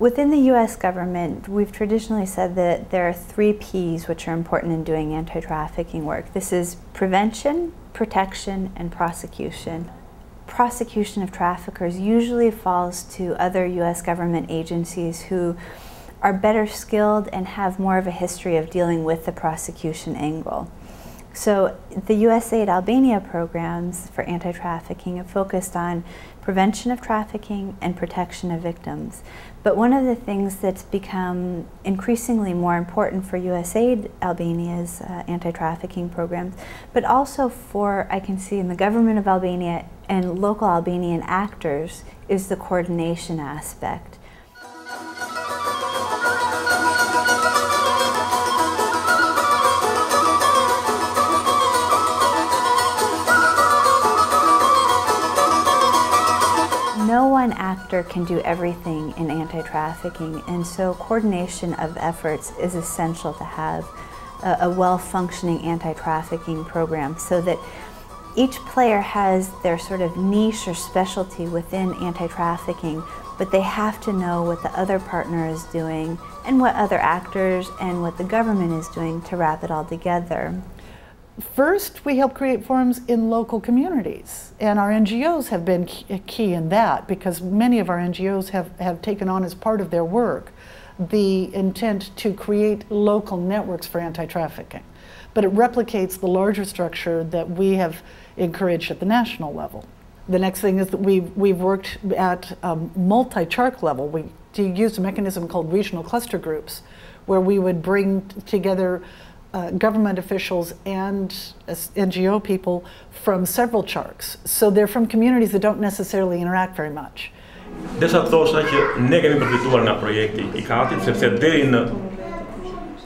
Within the US government, we've traditionally said that there are three P's which are important in doing anti trafficking work. This is prevention, protection, and prosecution. Prosecution of traffickers usually falls to other US government agencies who are better skilled and have more of a history of dealing with the prosecution angle. So the USAID Albania programs for anti-trafficking have focused on prevention of trafficking and protection of victims. But one of the things that's become increasingly more important for USAID Albania's uh, anti-trafficking programs, but also for, I can see in the government of Albania and local Albanian actors, is the coordination aspect. One actor can do everything in anti-trafficking and so coordination of efforts is essential to have a, a well-functioning anti-trafficking program so that each player has their sort of niche or specialty within anti-trafficking but they have to know what the other partner is doing and what other actors and what the government is doing to wrap it all together. First, we help create forums in local communities, and our NGOs have been key in that because many of our NGOs have, have taken on as part of their work the intent to create local networks for anti-trafficking. But it replicates the larger structure that we have encouraged at the national level. The next thing is that we've, we've worked at um, multi-qark level. We used a mechanism called regional cluster groups, where we would bring together uh, government officials and NGO people from several qarks. So they're from communities that don't necessarily interact very much.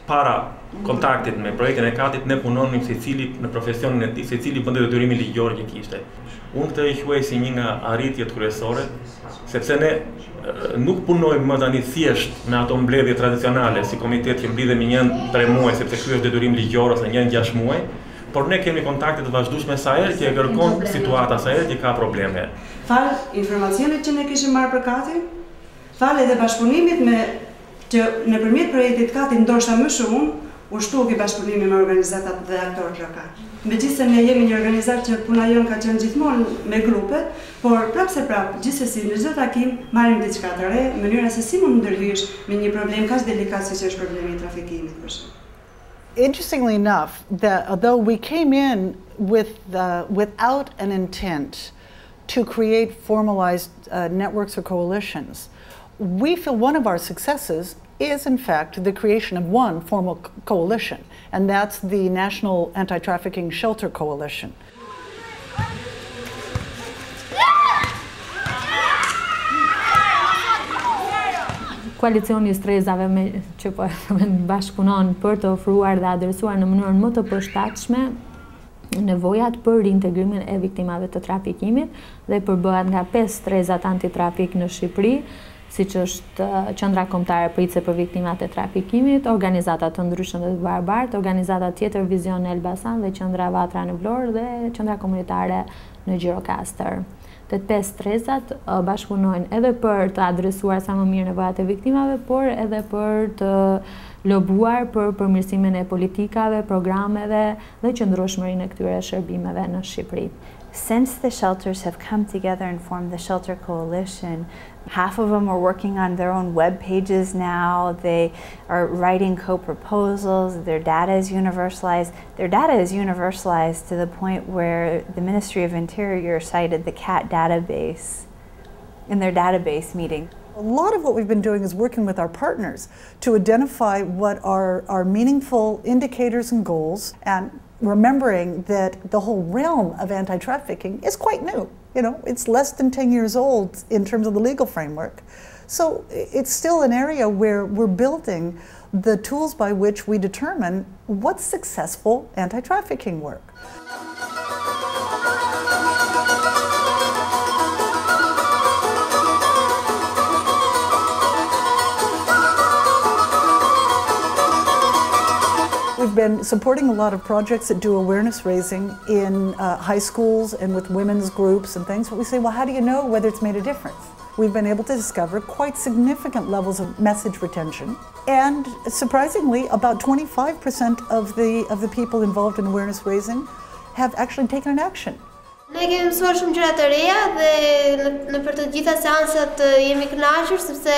Para kontaktit me projektin e Katit, ne punonim se cili në profesionin e tij, se cili bëndet detyrimin ligjor që kishte. Unë këtë e quaj si një nga arritjet kryesore, sepse ne nuk punojmë më tani thjesht me ato mbledhje tradicionale si komitet që mblidhemi një tre muaj sepse ky është detyrim ligjor ose një gjashtë muaj, por ne kemi kontakte të vazhdueshme sa herë që e kërkon situata sa herë që ka probleme. Fal informacionet që ne kishim marrë për Katin, fal edhe bashkëpunimit me që nëpërmjet projektit Katin ndoshta më shumë u shtu ke bashkëpunimi me organizatat dhe aktorët lokal. Me gjithë se ne jemi një organizat që puna jonë ka qenë gjithmonë me grupet, por prapë se prapë, gjithë se si në gjithë takim, marim dhe qka të re, mënyra se si mund ndërhysh me një problem ka delikat si që është problemi i trafikimit, për shumë. Interestingly enough, that although we came in with the, without an intent to create formalized uh, networks or coalitions, we feel one of our successes is in fact the creation of one formal coalition, and that's the National Anti-Trafficking Shelter Coalition. koalicioni i strezave me, që po bashkëpunon për të ofruar dhe adresuar në mënyrën më të përshtatshme nevojat për reintegrimin e viktimave të trafikimit dhe përbëhet nga 5 strezat antitrafik në Shqipëri, si që është uh, qëndra komtare pritse për viktimat e trafikimit, organizatat të ndryshën dhe të barbart, organizatat tjetër Vizion në Elbasan dhe qëndra Vatra në Vlorë dhe qëndra komunitare në Gjirokastër. Të të pes trezat uh, bashkëpunojnë edhe për të adresuar sa më mirë nevojat e viktimave, por edhe për të lobuar për përmirësimin e politikave, programeve dhe qëndrueshmërinë e këtyre shërbimeve në Shqipëri. Since the shelters have come together and formed the Shelter Coalition, half of them are working on their own web pages now. They are writing co-proposals. Their data is universalized. Their data is universalized to the point where the Ministry of Interior cited the CAAHT database in their database meeting. A lot of what we've been doing is working with our partners to identify what are, are meaningful indicators and goals and remembering that the whole realm of anti-trafficking is quite new. You know, it's less than 10 years old in terms of the legal framework. So it's still an area where we're building the tools by which we determine what's successful anti-trafficking work. We've been supporting a lot of projects that do awareness raising in uh, high schools and with women's groups and things. But we say, well, how do you know whether it's made a difference? we've been able to discover quite significant levels of message retention. And surprisingly, about 25% of the, of the people involved in awareness raising have actually taken an action. Ne kemi mësuar shumë gjëra të reja dhe në, në për të gjitha seansat jemi kënaqur sepse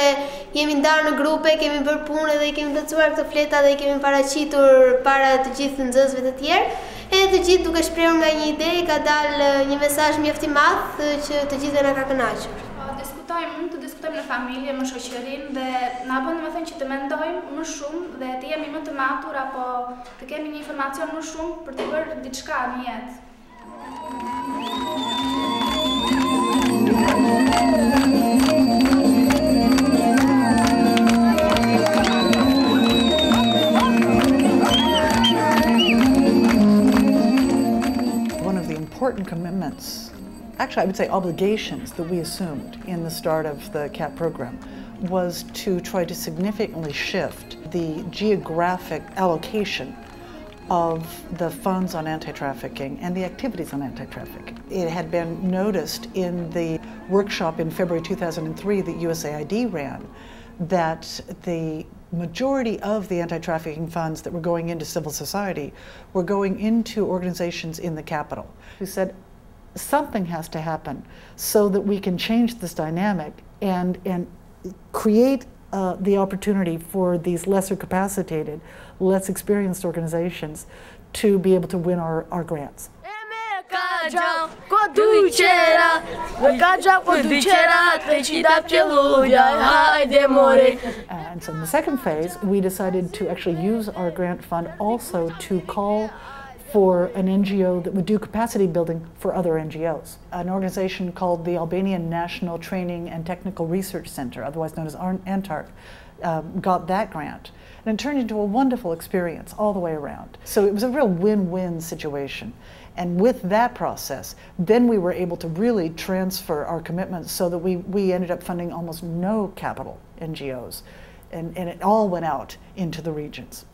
jemi ndarë në grupe, kemi bërë punë dhe i kemi plotësuar këto fleta dhe i kemi paraqitur para të gjithë nxënësve të tjerë. E të gjithë duke shprehur nga një ide ka dalë një mesazh mjaft i madh që të gjithë na ka kënaqur. Po, diskutojmë, mund të diskutojmë në familje, më shoqërinë dhe na bën domethënë që të mendojmë më shumë dhe të jemi më të matur apo të kemi një informacion më shumë për të bërë diçka në jetë. One of the important commitments, actually I would say obligations that we assumed in the start of the CAAHT program was to try to significantly shift the geographic allocation of the funds on anti-trafficking and the activities on anti-trafficking. It had been noticed in the workshop in February 2003 that USAID ran that the majority of the anti-trafficking funds that were going into civil society were going into organizations in the capital who said something has to happen so that we can change this dynamic and, and create uh, the opportunity for these lesser capacitated, less experienced organizations to be able to win our, our grants. And so in the second phase, we decided to actually use our grant fund also to call for an NGO that would do capacity building for other NGOs. An organization called the Albanian National Training and Technical Research Center, otherwise known as ANTARC, um, got that grant. And it turned into a wonderful experience all the way around. So it was a real win win situation. And with that process, then we were able to really transfer our commitments so that we, we ended up funding almost no capital NGOs. And, and it all went out into the regions.